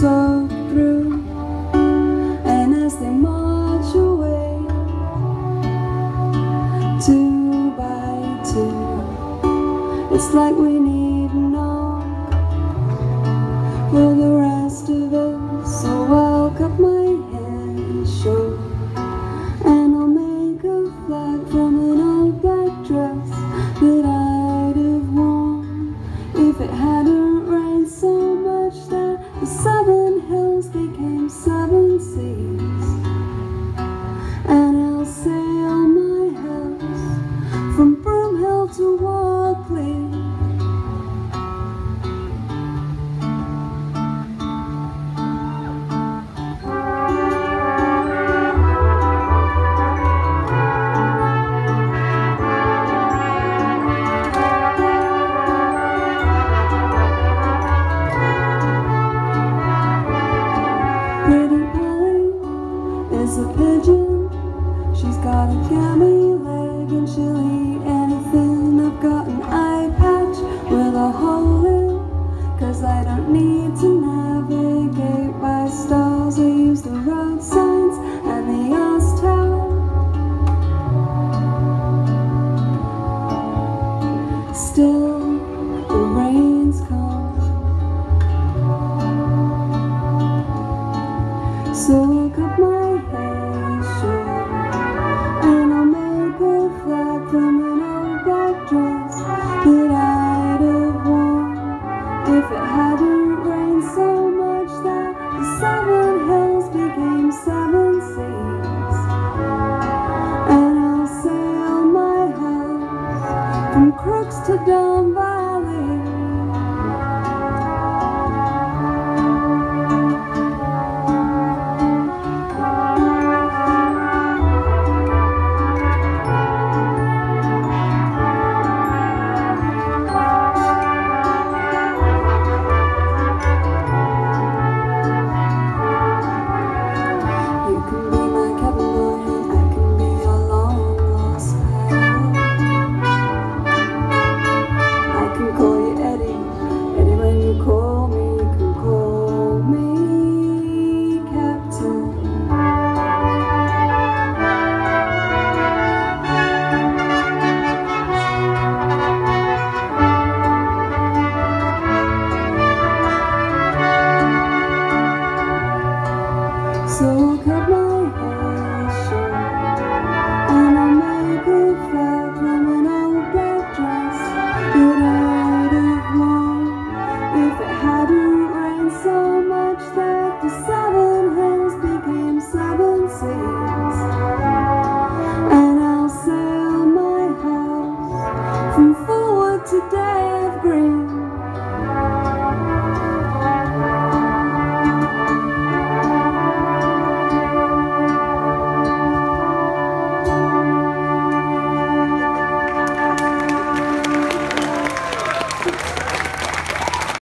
so true, And as they march away Two by two It's like we need no Cause I don't need to navigate to Don